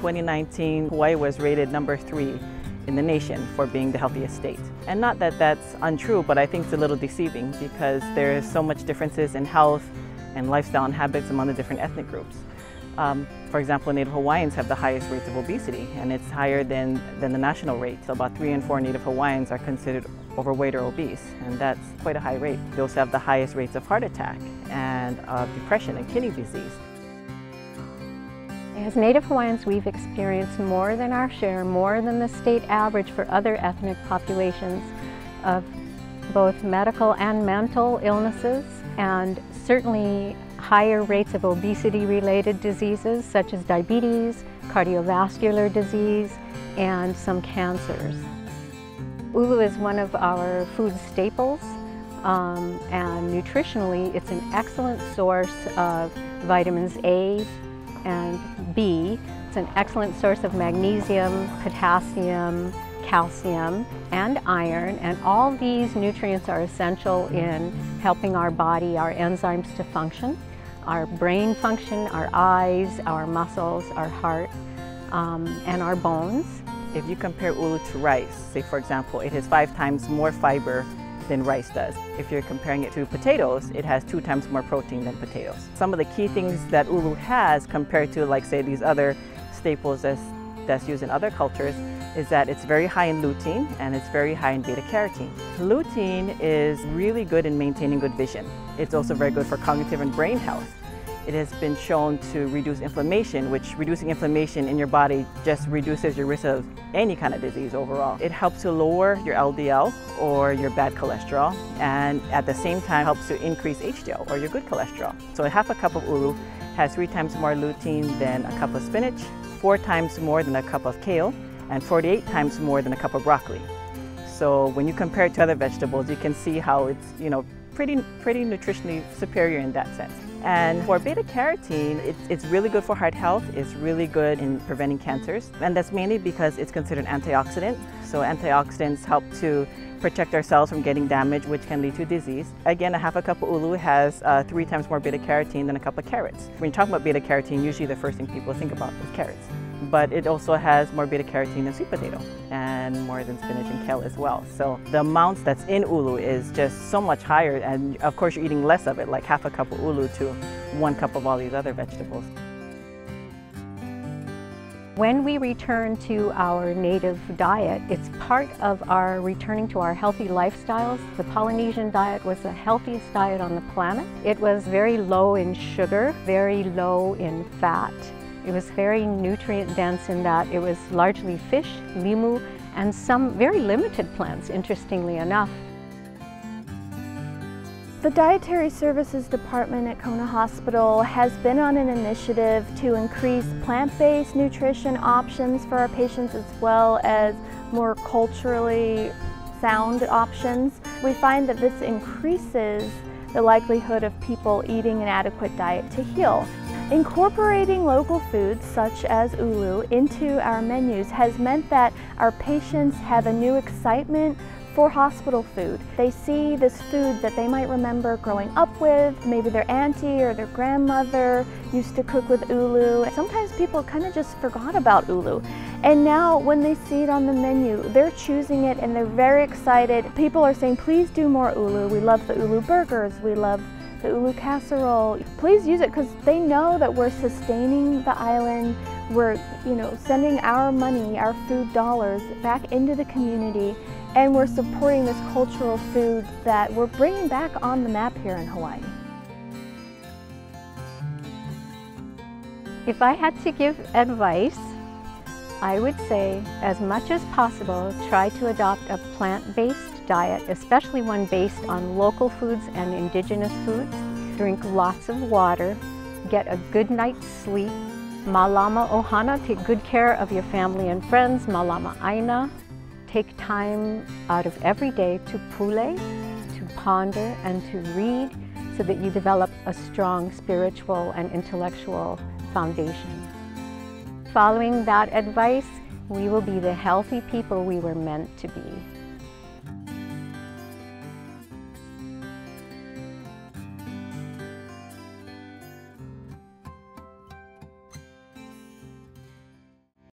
2019, Hawaii was rated number three in the nation for being the healthiest state. And not that that's untrue, but I think it's a little deceiving because there's so much differences in health and lifestyle and habits among the different ethnic groups. Um, for example, Native Hawaiians have the highest rates of obesity, and it's higher than, than the national rate. So about three in four Native Hawaiians are considered overweight or obese, and that's quite a high rate. They also have the highest rates of heart attack and of depression and kidney disease. As Native Hawaiians, we've experienced more than our share, more than the state average for other ethnic populations of both medical and mental illnesses, and certainly higher rates of obesity-related diseases such as diabetes, cardiovascular disease, and some cancers. Ulu is one of our food staples, um, and nutritionally it's an excellent source of vitamins A, and B. It's an excellent source of magnesium, potassium, calcium, and iron, and all these nutrients are essential in helping our body, our enzymes to function, our brain function, our eyes, our muscles, our heart, um, and our bones. If you compare ulu to rice, say for example, it has five times more fiber than rice does. If you're comparing it to potatoes, it has two times more protein than potatoes. Some of the key things that ulu has compared to like say these other staples that's, that's used in other cultures is that it's very high in lutein and it's very high in beta carotene. Lutein is really good in maintaining good vision. It's also very good for cognitive and brain health. It has been shown to reduce inflammation, which reducing inflammation in your body just reduces your risk of any kind of disease overall. It helps to lower your LDL or your bad cholesterol and at the same time helps to increase HDL or your good cholesterol. So a half a cup of ulu has three times more lutein than a cup of spinach, four times more than a cup of kale, and 48 times more than a cup of broccoli. So when you compare it to other vegetables, you can see how it's, you know, pretty, pretty nutritionally superior in that sense. And for beta carotene, it's, it's really good for heart health. It's really good in preventing cancers. And that's mainly because it's considered an antioxidant. So antioxidants help to protect our cells from getting damaged, which can lead to disease. Again, a half a cup of ulu has uh, three times more beta carotene than a cup of carrots. When you talk about beta carotene, usually the first thing people think about is carrots but it also has more beta carotene than sweet potato and more than spinach and kale as well. So the amounts that's in ulu is just so much higher and of course you're eating less of it, like half a cup of ulu to one cup of all these other vegetables. When we return to our native diet, it's part of our returning to our healthy lifestyles. The Polynesian diet was the healthiest diet on the planet. It was very low in sugar, very low in fat, it was very nutrient dense in that it was largely fish, limu, and some very limited plants, interestingly enough. The Dietary Services Department at Kona Hospital has been on an initiative to increase plant-based nutrition options for our patients as well as more culturally sound options. We find that this increases the likelihood of people eating an adequate diet to heal. Incorporating local foods such as ulu into our menus has meant that our patients have a new excitement for hospital food. They see this food that they might remember growing up with, maybe their auntie or their grandmother used to cook with ulu. Sometimes people kind of just forgot about ulu. And now when they see it on the menu, they're choosing it and they're very excited. People are saying, please do more ulu. We love the ulu burgers. We love the ulu casserole. Please use it because they know that we're sustaining the island. We're, you know, sending our money, our food dollars back into the community and we're supporting this cultural food that we're bringing back on the map here in Hawaii. If I had to give advice, I would say, as much as possible, try to adopt a plant-based diet, especially one based on local foods and indigenous foods. Drink lots of water, get a good night's sleep. Malama ohana, take good care of your family and friends. Malama aina, take time out of every day to pule, to ponder and to read so that you develop a strong spiritual and intellectual foundation. Following that advice, we will be the healthy people we were meant to be.